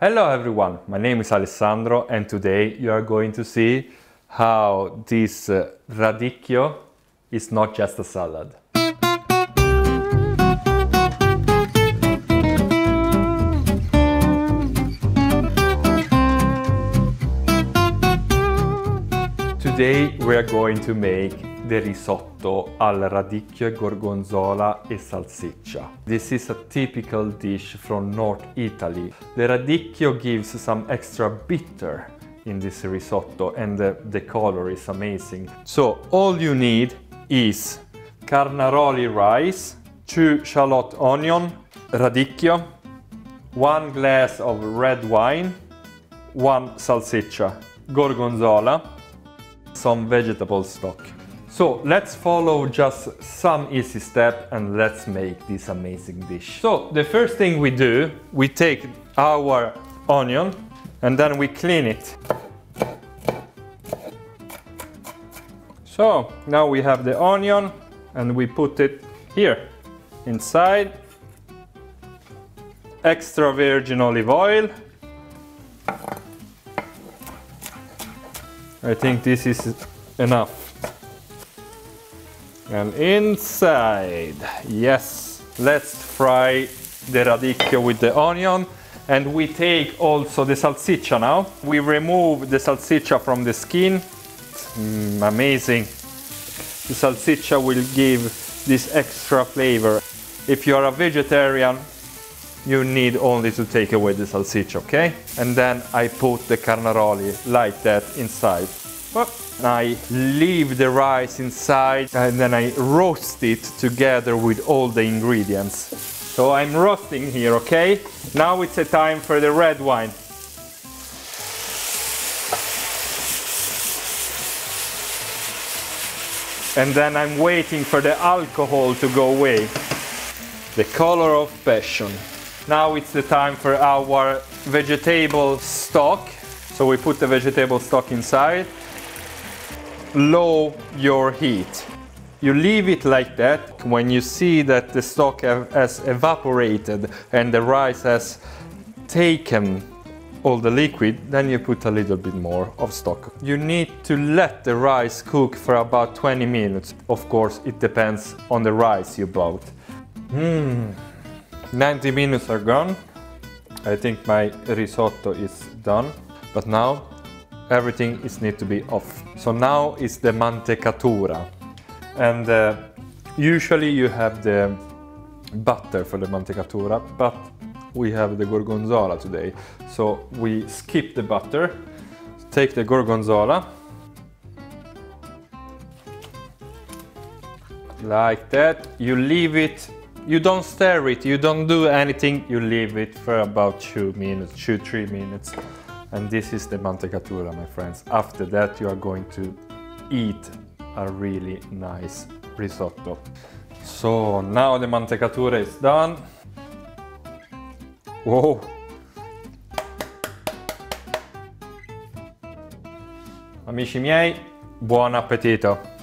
Hello everyone, my name is Alessandro and today you are going to see how this uh, radicchio is not just a salad. Today we are going to make the risotto al radicchio gorgonzola e salsiccia. This is a typical dish from North Italy. The radicchio gives some extra bitter in this risotto and the, the color is amazing. So all you need is carnaroli rice, two shallot onion, radicchio, one glass of red wine, one salsiccia, gorgonzola, some vegetable stock. So let's follow just some easy step and let's make this amazing dish. So the first thing we do, we take our onion and then we clean it. So now we have the onion and we put it here inside. Extra virgin olive oil. I think this is enough. And inside, yes, let's fry the radicchio with the onion. And we take also the salsiccia now. We remove the salsiccia from the skin. Mm, amazing. The salsiccia will give this extra flavor. If you are a vegetarian, you need only to take away the salsiccia, okay? And then I put the carnaroli like that inside. I leave the rice inside and then I roast it together with all the ingredients. So I'm roasting here, okay? Now it's a time for the red wine. And then I'm waiting for the alcohol to go away. The color of passion. Now it's the time for our vegetable stock. So we put the vegetable stock inside. Low your heat. You leave it like that. When you see that the stock has evaporated and the rice has taken all the liquid, then you put a little bit more of stock. You need to let the rice cook for about 20 minutes. Of course, it depends on the rice you bought. Hmm. 90 minutes are gone. I think my risotto is done. But now everything is need to be off. So now is the mantecatura. And uh, usually you have the butter for the mantecatura, but we have the gorgonzola today. So we skip the butter, take the gorgonzola, like that. You leave it, you don't stir it, you don't do anything, you leave it for about two minutes, two, three minutes. And this is the mantecatura, my friends. After that, you are going to eat a really nice risotto. So now the mantecatura is done. Wow! Amici miei, buon appetito!